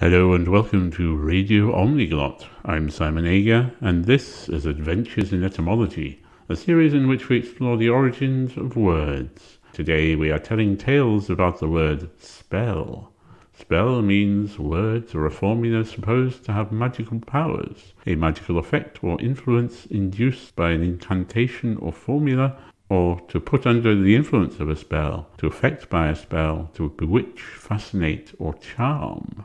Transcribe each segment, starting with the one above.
Hello and welcome to Radio Omniglot. I'm Simon Ager, and this is Adventures in Etymology, a series in which we explore the origins of words. Today we are telling tales about the word spell. Spell means words or a formula supposed to have magical powers, a magical effect or influence induced by an incantation or formula, or to put under the influence of a spell, to affect by a spell, to bewitch, fascinate, or charm.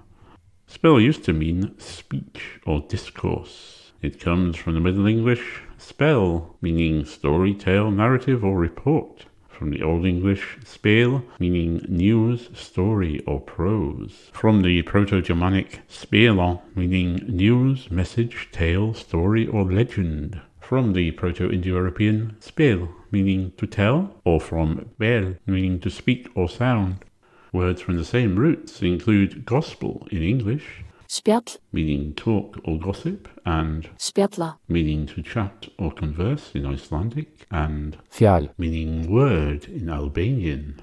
Spell used to mean speech or discourse. It comes from the Middle English spell, meaning story, tale, narrative, or report. From the Old English spel, meaning news, story, or prose. From the Proto Germanic spelon, meaning news, message, tale, story, or legend. From the Proto Indo European spel, meaning to tell, or from bel, meaning to speak or sound. Words from the same roots include gospel in English, Spjall, meaning talk or gossip, and spjalla, meaning to chat or converse in Icelandic, and fjalë, meaning word in Albanian.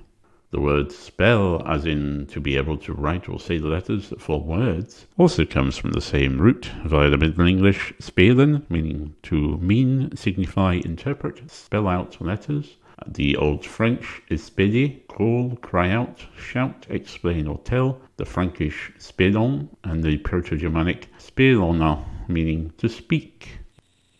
The word spell, as in to be able to write or say the letters that form words, also comes from the same root via the Middle English spelen, meaning to mean, signify, interpret, spell out letters. The Old French espéler, call, cry out, shout, explain or tell. The Frankish spelon and the Proto-Germanic spelona, meaning to speak.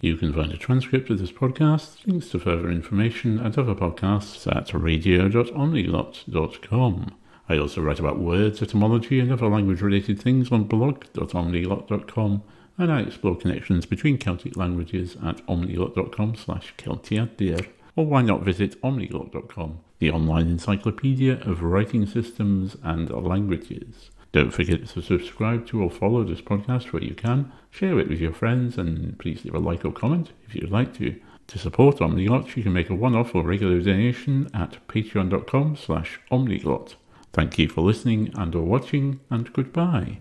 You can find a transcript of this podcast, links to further information, and other podcasts at radio.omniglot.com. I also write about words, etymology, and other language related things on blog.omniglot.com, and I explore connections between Celtic languages at omniglot.com slash Celtiadur. Or why not visit omniglot.com, the online encyclopedia of writing systems and languages. Don't forget to subscribe to or follow this podcast where you can. Share it with your friends and please leave a like or comment if you'd like to. To support Omniglot, you can make a one-off or regular donation at patreon.com slash omniglot. Thank you for listening and or watching, and goodbye.